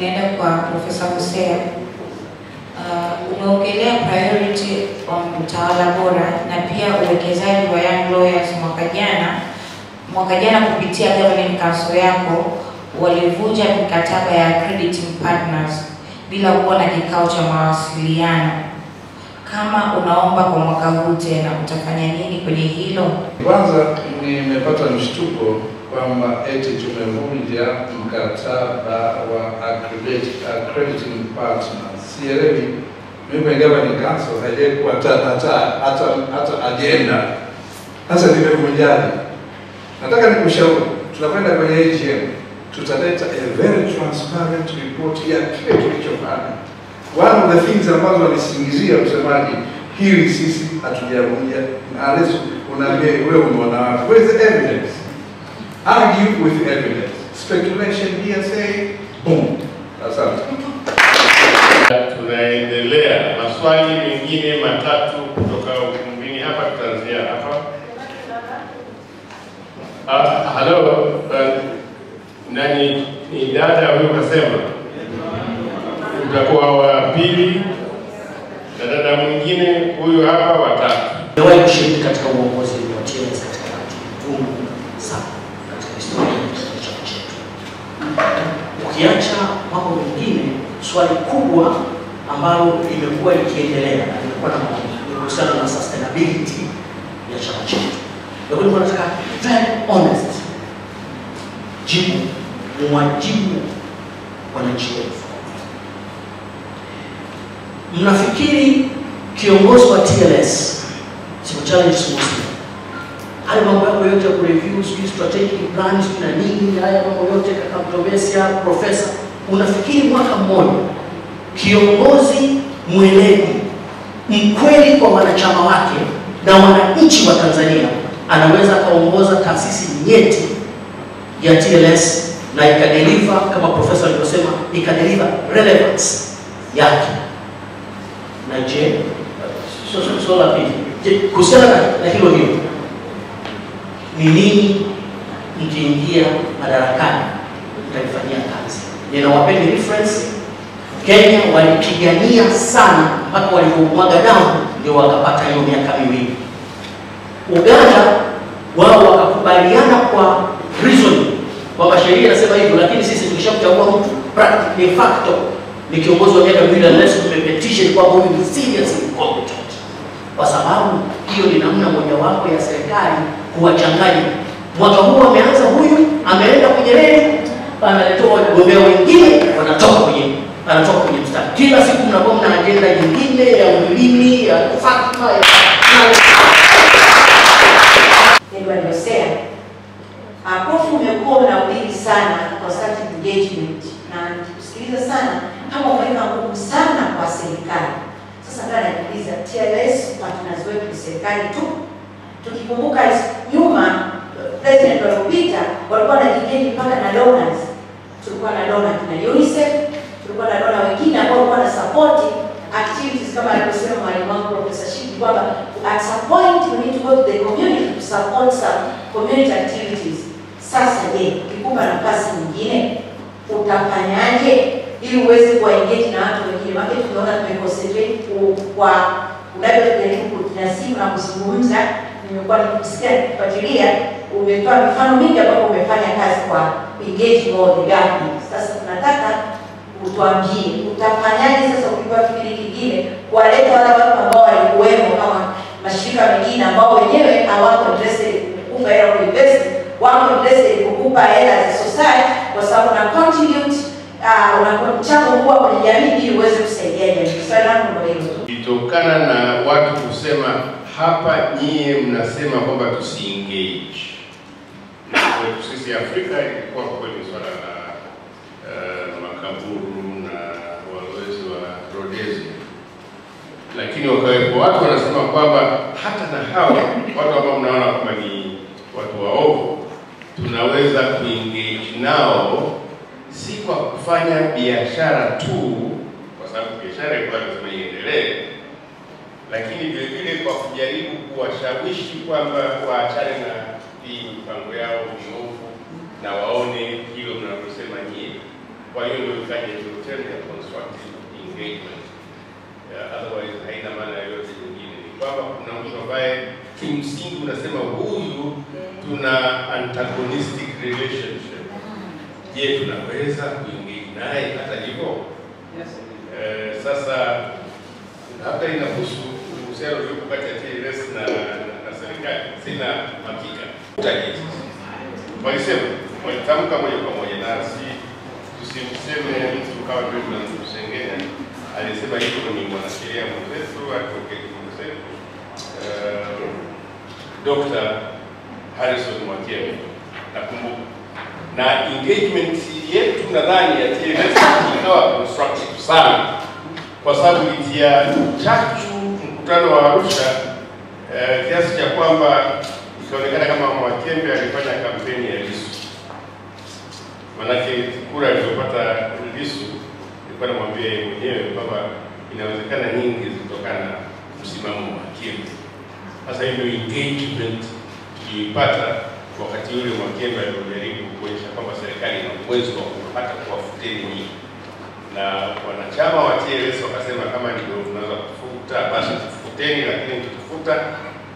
inaenda kwa Profesa Hosea. Uh, umeongelea priority wa utawala bora na pia uwekezaji wa young lawyers mwaka jana. Mwaka jana kupitia governing council yako walivunja mikataba ya accrediting partners bila kuwa na kikao cha mawasiliano. Kama unaomba kwa mwaka huu tena, utafanya nini kwenye hilo? Kwanza nimepata mshtuko kwamba eti tumevunja mkataba wa accredit- accrediting partner. Sielewi mimi ingawa ni council haijakuwa hata hata hata hata agenda. Sasa nimevunjaje? Nataka nikushauri, tunakwenda kwenye AGM, tutaleta a very transparent report ya kile tulichofanya. One of the things ambazo walisingizia msemaji, hili sisi hatujavunja, na Alisu unaambia wewe umeona wapi? Where is the evidence? Argue with evidence. Speculation, hearsay, boom. Asante. Tunaendelea maswali mengine matatu kutoka ukumbini hapa, tutaanzia hapa. Ah, halo, uh, nani ni dada huyo kasema utakuwa wa pili na dada mwingine huyu hapa watatu. Nimewahi kushiriki katika uongozi wa TLS katika wakati mgumu sana katika historia ya chama chetu. Ukiacha mambo mengine, swali kubwa ambalo limekuwa likiendelea na limekuwa na kuhusiana na sustainability ya chama chetu. Kwa hiyo nataka very honest jibu, mwajibu wananchi wetu. Mnafikiri kiongozi wa TLS siku challenge Muslim. Hayo mambo yako yote ya kureview, sijui strategic plan, sijui na nini, haya mambo yote kaka Mtobesia, profesa, unafikiri mwaka mmoja kiongozi mweledi mkweli kwa wanachama wake na wananchi wa Tanzania anaweza akaongoza taasisi nyeti ya TLS na ikadeliva kama profesa alivyosema, ikadeliva relevance yake na je, swala la pili. Kuhusiana na, na hilo hilo ni nini mkiingia madarakani mtalifanyia kazi? Ninawapeni reference. Kenya walipigania sana mpaka walivyomwaga damu ndio wakapata hiyo miaka miwili. Uganda wao wakakubaliana kwa reason kwamba sheria inasema hivyo, lakini sisi tukishamchagua mtu practically de facto ni kiongozi wa miaka miwili unless tumepetisha kwamba huyu ni serious incompetent, kwa sababu hiyo ni namna mojawapo ya serikali kuwachanganya. Mwaka huu ameanza huyu, ameenda kwenye reli, anatoa wagombea wengine, wanatoka kwenye anatoka kwenye mstari. Kila siku mnakuwa mna ajenda nyingine ya ulimi ya Fatma ya. Askofu umekuwa sana engagement na kusikiliza sana kama umeweka nguvu sana kwa serikali. Sasa ndio TLS serikali tu. Tukikumbuka nyuma president waliopita walikuwa wanajijenga mpaka na donors. Tulikuwa na dona kina UNICEF, tulikuwa na dona wengine ambao walikuwa na support activities kama alivyosema mwalimu wangu Professor Shiki kwamba at some point we need to go to the community to support some community activities. Sasa je, ukikupa nafasi nyingine utafanyaje ili uweze kuwaengage na watu wengine? Maana tumeona tumeconcentrate kwa unavyojaribu kunasimu na kuzungumza. Nimekuwa nikisikia nikifuatilia, umetoa mifano mingi ambapo umefanya kazi kwa engage mode gani. Sasa tunataka utuambie utafanyaje sasa ukipewa kipindi kingine kuwaleta wale watu ambao walikuwemo kama mashirika mengine ambao wenyewe hawako interested kukupa hela kuinvest, wako interested kukupa hela za society kwa sababu na contribute uh, una mchango mkubwa kwenye jamii ili uweze kusaidia jamii. Swali langu ndio hilo Itokana na watu kusema hapa, nyie mnasema kwamba tusiengage. Na kwetu sisi Afrika ilikuwa kweli swala la uh, makaburu na walowezi wa Rhodesia, lakini wakawepo watu wanasema kwamba hata na hawa watu ambao mnaona kwamba ni watu waovu tunaweza kuengage nao, si kwa kufanya biashara tu, kwa sababu biashara ilikuwa lakini vile vile kwa kujaribu kuwashawishi kwamba waachane na hii mipango yao miovu na waone hilo mnavyosema nyie Kwa hiyo ndio ifanye hiyo term ya constructive engagement. Otherwise haina maana yoyote nyingine. Ni kwamba kuna mtu ambaye kimsingi unasema huyu tuna antagonistic relationship. Je, tunaweza kuengage naye hata hivyo? Eh, sasa labda inahusu uhusiano uliopo kati ya TLS na, na, serikali. Sina hakika. Walisema walitamka moja kwa moja na si tusimseme mtu kama vile tunamsengenya. Alisema hivyo ni mwanasheria mwenzetu advocate mwenzetu uh, Dr. Harrison Mwakyembe nakumbuka, na engagement yetu nadhani ya TLS ikawa constructive sana kwa sababu itia chachu mkutano wa Arusha eh, kiasi cha kwamba ikaonekana kama Mwakyembe alifanya kampeni ya Lissu. Manake kura alizopata Lissu ilikuwa namwambia yeye mwenyewe kwamba inawezekana nyingi zilitokana na msimamo wa Mwakyembe. Sasa hiyo engagement tuliipata wakati ule Mwakyembe alipojaribu kuonyesha kwamba serikali ina uwezo wa kupata kuwafuteni nyinyi, na wanachama wa TLS wakasema kama ndio tunaweza kufuta basi tufuteni, lakini tukifuta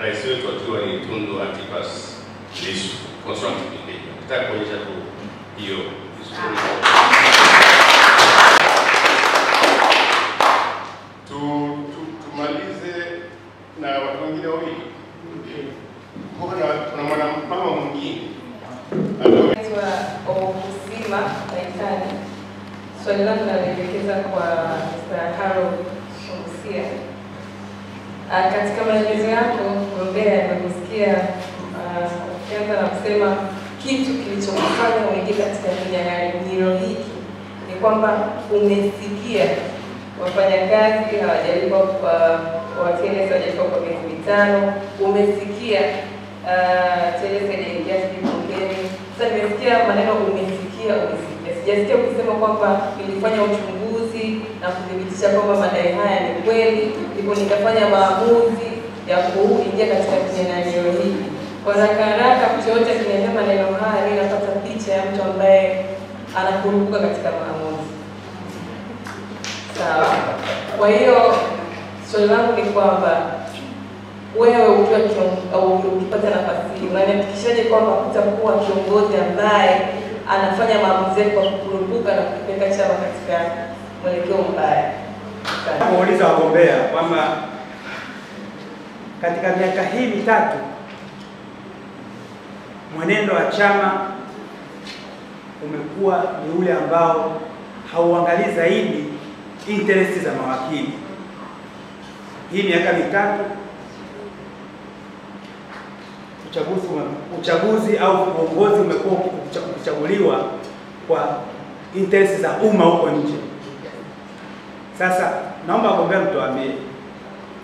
rais wetu akiwa ni Tundu Antipas Lissu. Nataka kuonyesha tu hiyo historia. Tu, tu, tumalize na watu wengine wawili. Kuna kuna mwanamama mwingine Alo- Naitwa Okusima Naitani. Swali langu nalielekeza kwa Mr. Harold Omusia. Ah, Katika maelezo yako mgombea, nimekusikia ah, ukianza na kusema kitu kilichokufanya uingie katika kinyang'anyiro hiki ni kwamba umesikia wafanyakazi hawajalipwa kwa watenesi hawajalipwa kwa miezi mitano, umesikia uh, TLS haijaingia sijui bungeni. Sasa nimesikia maneno umesikia, umesikia, sijasikia kusema kwamba nilifanya uchunguzi na kuthibitisha kwamba madai haya ni kweli, ndipo nikafanya maamuzi ya kuingia katika kinyang'anyiro hiki. Kwa haraka haraka, mtu yoyote akiniambia maneno haya, mi napata picha ya mtu ambaye anakurupuka katika maamuzi. Sawa. Kwa hiyo swali langu ni kwamba wewe ukiwa ukipata nafasi unanihakikishaje kwamba utakuwa kiongozi ambaye anafanya maamuzi yake kwa kukurupuka na kukipeka chama katika mwelekeo mbaya? Kuuliza wagombea kwamba katika miaka hii mitatu mwenendo wa chama umekuwa ni ule ambao hauangalii zaidi interest za mawakili. Hii miaka mitatu uchaguzi, uchaguzi au uongozi umekuwa ukichaguliwa kwa interest za umma huko nje. Sasa naomba wagombea mtuambie,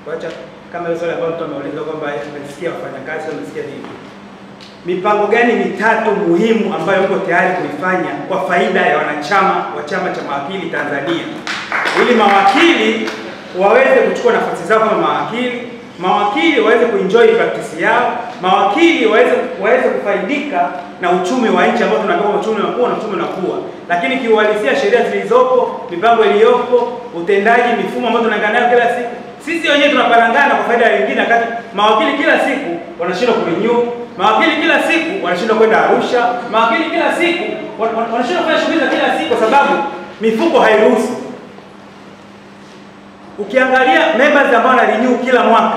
wacha kama ile swali ambalo mtu ameuliza kwamba umesikia wafanyakazi, umesikia nini, mipango gani mitatu muhimu ambayo mko tayari kuifanya kwa faida ya wanachama wa chama cha mawakili Tanzania, ili mawakili waweze kuchukua nafasi zao kama mawakili, mawakili waweze kuenjoy practice yao, mawakili waweze waweze kufaidika na uchumi wa nchi ambao tunataka uchumi unakuwa na uchumi unakuwa, lakini kiuhalisia sheria zilizopo, mipango iliyopo, utendaji, mifumo ambayo tunaangalia nayo kila siku, sisi wenyewe tunaparangana kwa faida ya wengine, wakati mawakili kila siku wanashindwa kurenew, mawakili kila siku wanashindwa kwenda Arusha, mawakili kila siku wan- wan- wanashindwa kufanya shughuli za kila siku kwa sababu mifuko hairuhusu. Ukiangalia members ambao na renew kila mwaka,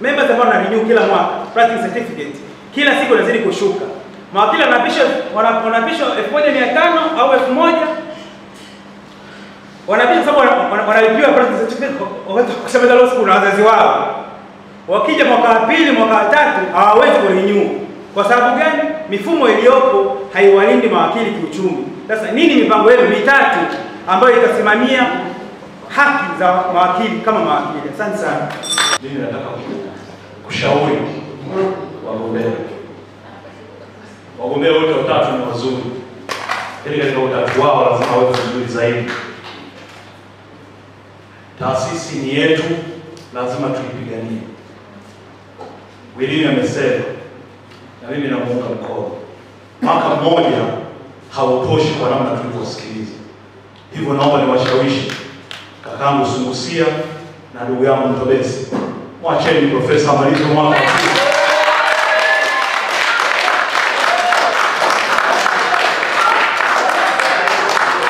members ambao wana renew kila mwaka practice certificate, kila siku inazidi kushuka. Mawakili wanapishwa wana- wanapishwa 1500 au 1000 wanapishwa sababu wana- wana- wanalipiwa practice certificate wakati wa kusomeza law school na wazazi wao. Wakija mwaka wa pili, mwaka wa tatu hawawezi kurenew. Kwa sababu gani? Mifumo iliyopo haiwalindi mawakili kiuchumi. Sasa nini mipango yenu mitatu ambayo itasimamia haki za mawakili kama mawakili? Asante sana. Mimi nataka kushauri wagombea. Wagombea wote watatu ni wazuri, lakini katika utatu wao lazima wawe vizuri zaidi. Taasisi ni yetu, lazima tuipiganie. Wilini amesema na mimi namuunga mkono, mwaka mmoja hautoshi kwa namna tulivyosikiliza. Hivyo naomba niwashawishi kakangu Sungusia na ndugu yangu Mtobesi, mwacheni profesa malizo mwaka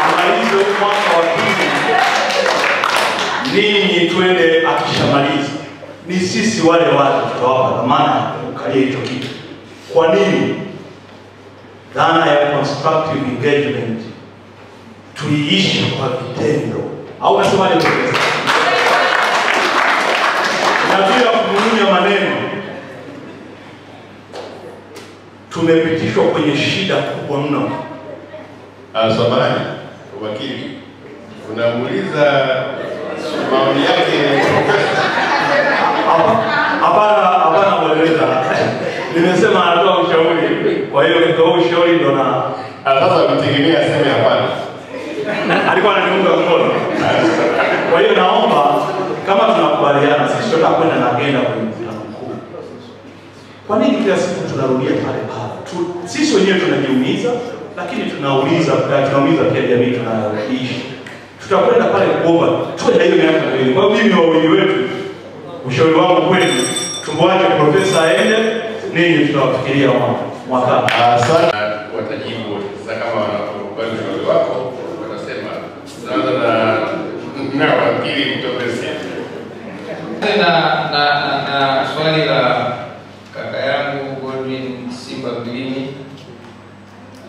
amalize mwaka ninyi twende akishamaliza. Ni sisi wale wale tutawapa dhamana kukalia hicho kitu. Kwa nini? Dhana ya constructive engagement tuiishi kwa vitendo, au nasemaje? profesa? Na bila kumumunya maneno, tumepitishwa kwenye shida kubwa mno. Ah, Samahani, wakili, unamuuliza maoni yake Hapana, hapana moderator. Nimesema anatoa ushauri. Kwa hiyo katika ushauri ndo na Ah, Sasa mtegemea aseme hapana. Alikuwa ananiunga mkono. Kwa hiyo naomba kama tunakubaliana sisi tutakwenda na agenda kwenye mkutano mkuu. Kwa nini kila siku tunarudia pale pale? Tu, sisi wenyewe tunajiumiza, lakini tunauliza tunaumiza pia jamii tunayoishi. Tutakwenda pale kuomba tuwe na hiyo miaka miwili. Kwa hiyo mimi wawili wetu, ushauri wangu kwenu, tumwache profesa aende, ninyi tutawafikiria mwaka Asante. Watajibu sasa kama wanakubali ushauri wako, watasema tunaanza na na wakili Mtobesi. Na, na, na, swali la kaka yangu Godwin Simba Bilini.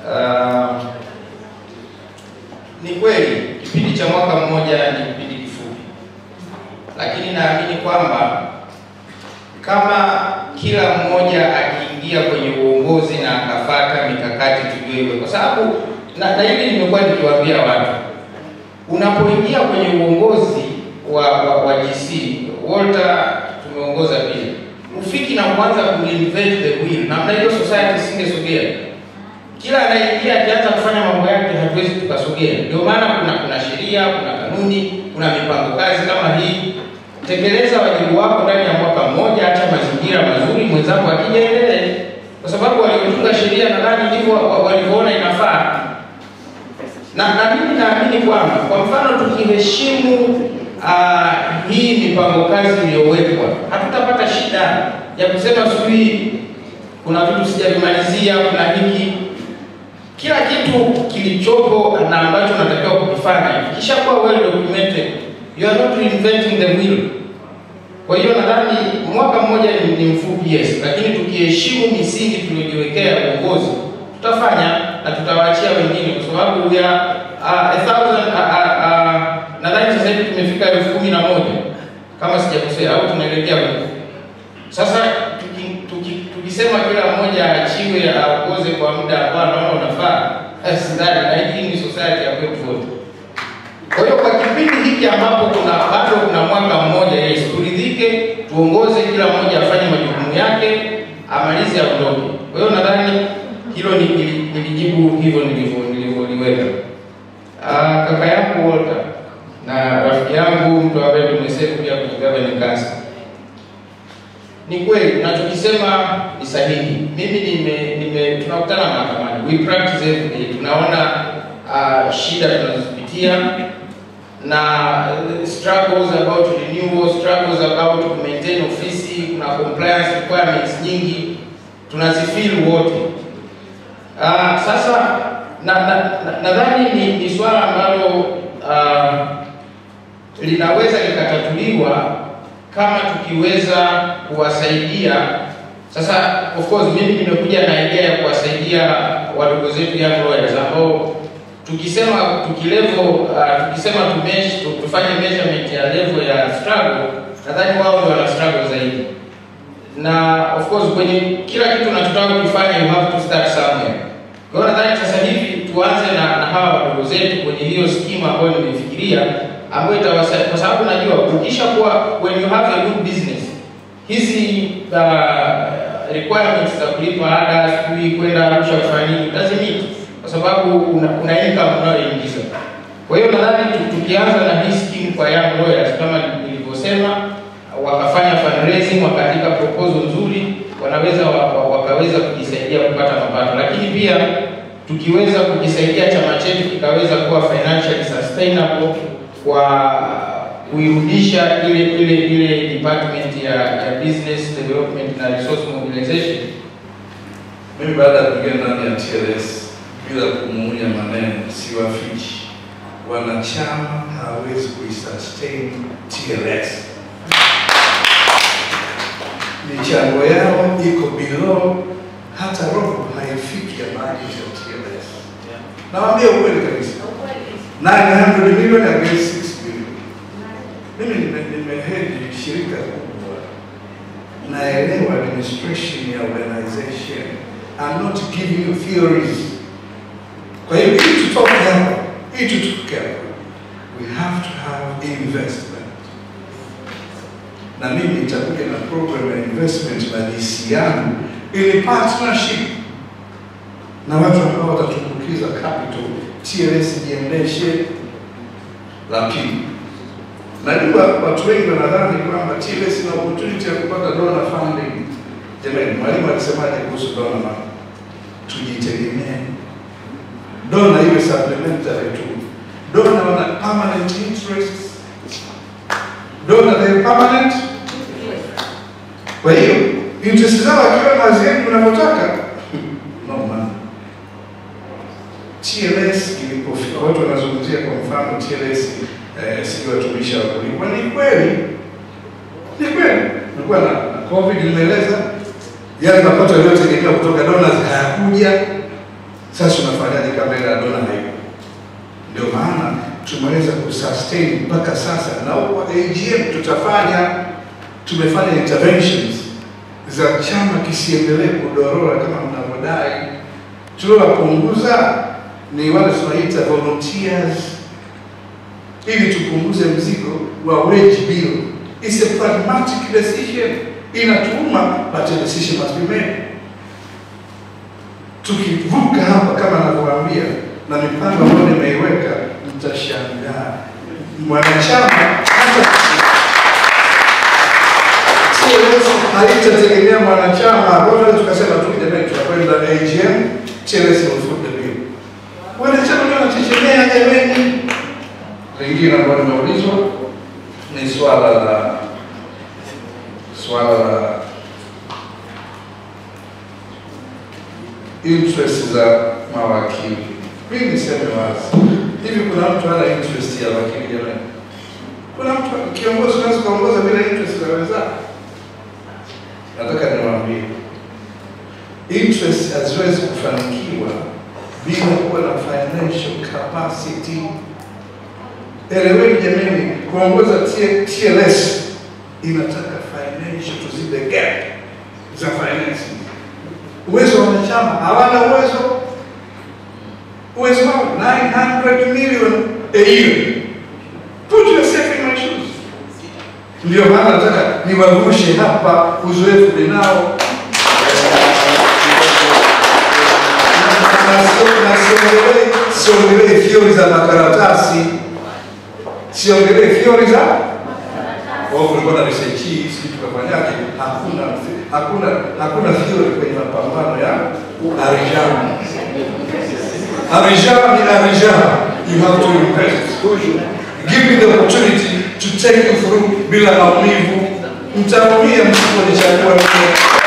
Uh, ni kweli kipindi cha mwaka mmoja ni kipindi kifupi, lakini naamini kwamba kama kila mmoja akiingia kwenye uongozi na akafata mikakati tujue, kwa sababu na, na hili nimekuwa nikiwaambia watu unapoingia kwenye uongozi wa, wa, wa GC Walter tumeongoza pia, ufiki na kuanza kuinvent the wheel, namna hiyo society singesogea. Kila anayeingia akianza kufanya mambo yake, hatuwezi tukasogea. Ndio maana kuna kuna sheria, kuna kanuni, kuna mipango kazi kama hii. Tekeleza wajibu wako ndani ya mwaka mmoja, acha mazingira mazuri, mwenzako akija endelee, kwa sababu waliotunga sheria nadhani ndivyo walivyoona inafaa na na mimi naamini kwamba kwa mfano tukiheshimu uh, hii mipango kazi iliyowekwa hatutapata shida ya kusema sijui kuna vitu sijavimalizia, kuna hiki. Kila kitu kilichopo na ambacho unatakiwa kukifanya kishakuwa well documented, you are not reinventing the wheel. Kwa hiyo nadhani mwaka mmoja ni, ni mfupi yes, lakini tukiheshimu misingi tuliyojiwekea uongozi tutafanya na tutawaachia wengine, kwa sababu ya uh, a thousand uh, tumefika elfu kumi na moja kama sijakosea, au tunaelekea huko. Sasa tuki, tuki, tukisema kila mmoja aachiwe aongoze kwa muda ambao anaona unafaa, sidhani, na hii ni society ya kwetu wote. Kwa hiyo kwa kipindi hiki ambapo kuna bado kuna mwaka mmoja, yes, turidhike, tuongoze, kila mmoja afanye majukumu yake, amalize, aondoke. Kwa hiyo nadhani hilo ni- nilijibu hivyo nilivyo nilivyoliweka. Ah, kaka yangu Walter rafiki yangu mtu ambaye tumesema pia kwenye council, ni kweli unachokisema ni sahihi. Mimi nime, nime tunakutana mahakamani, we practice every day, tunaona uh, shida tunazozipitia na uh, struggles about renewal, struggles about to maintain ofisi, kuna compliance requirements nyingi. Tunazifeel wote. Uh, sasa nadhani na, na, na, ni, ni swala ambalo uh, linaweza likatatuliwa kama tukiweza kuwasaidia. Sasa of course mimi nimekuja na idea ya kuwasaidia wadogo zetu young lawyers ambao tukisema tukilevo uh, tukisema tumesh, tufanye measurement ya level ya struggle, nadhani wao ndio wana struggle zaidi na of course kwenye kila kitu tunachotaka kufanya you have to start somewhere. Kwa hiyo nadhani sasa hivi tuanze na, na hawa wadogo zetu kwenye hiyo scheme ambayo nimefikiria ambayo itawasaidia, kwa sababu najua ukisha kuwa when you have a good business hizi uh, requirements za kulipa ada sijui kwenda Arusha kufanya nini meet kwa sababu una, una income unayoingiza. Kwa hiyo nadhani tukianza na hii scheme kwa young lawyers kama nilivyosema, wakafanya fundraising, wakaandika proposal nzuri, wanaweza wa, wa, wakaweza kujisaidia kupata mapato, lakini pia tukiweza kujisaidia chama chetu kikaweza kuwa financially sustainable kwa kuirudisha ile ile ile department ya, ya business development na resource mobilization. Mimi baada ya kuingia ndani ya TLS bila kumuunya maneno, siwafichi, wanachama hawezi kuisustain TLS. Michango yao iko below, hata robo haifiki ya maji ya TLS. Yeah. Nawaambia ukweli kabisa, 900 million against 6 billion. Mimi nime- nimehedi shirika kubwa, naelewa administration ya organization. I'm not giving you theories. Kwa hiyo ili tutoke hapa, ili tutoke hapa, we have to have investment. Na mimi nitakuja na program ya investment na DC yangu ili partnership na watu ambao watatumbukiza capital, TLS jiendeshe. La pili, najua watu wengi wanadhani kwamba TLS ina opportunity ya kupata donor funding. Jamani, mwalimu alisemaje kuhusu donor money? Tujitegemee, donor iwe supplementary tu. Donor wana permanent interests, donor they permanent. Kwa hiyo interest zao akiwa unavyotaka no TLS ilipofika, watu wanazungumzia kwa mfano TLS eh, si watumishi wa kulipwa. Ni kweli, ni kweli, kulikuwa na COVID nimeeleza, yale mapato yaliyotegemea kutoka dola hayakuja. Sasa unafanyaje kama ile dola hiyo? Ndio maana tumeweza kusustain mpaka sasa, na huko AGM tutafanya, tumefanya interventions za chama kisiendelee kudorora kama mnavyodai. Tuliowapunguza ni wale tunaita volunteers, ili tupunguze mzigo wa wage bill. It's a pragmatic decision, inatuuma but a decision must be made. Tukivuka hapa kama anavyowaambia na mipango ambayo nimeiweka, mtashangaa mwanachama hata haitategemea mwanachama. Kwa tukasema tu jamani, tunakwenda AGM, TLS will foot the bill. Wanachama ndio wanachechemea jamani. Lingine ambayo nimeulizwa ni swala la swala la interest za mawakili. Mimi niseme wazi, hivi kuna mtu ana interest ya wakili jamani? Kuna mtu kiongozi unaweza kuongoza bila interest ya wenzako? Nataka niwaambie, interest haziwezi kufanikiwa bila kuwa na financial capacity. Eleweni jamani, kuongoza TLS inataka financial, tuzibe gap za finance. Uwezo wa wanachama hawana uwezo, uwezo wao 900 million a year. Put yourself in my shoes. Ndio maana nataka niwavushe hapa uzoefu ninao nasongelei siongelee fiori za makaratasi, siongelee fiori za wao kulikuwa na research hii sisi tukafanyaje? Hakuna hakuna hakuna fiori kwenye mapambano ya Arijam. Arijam ni Arijam. You have to invest. Give me the opportunity to take you through bila maumivu. Mtaumia msiponichagua mimi.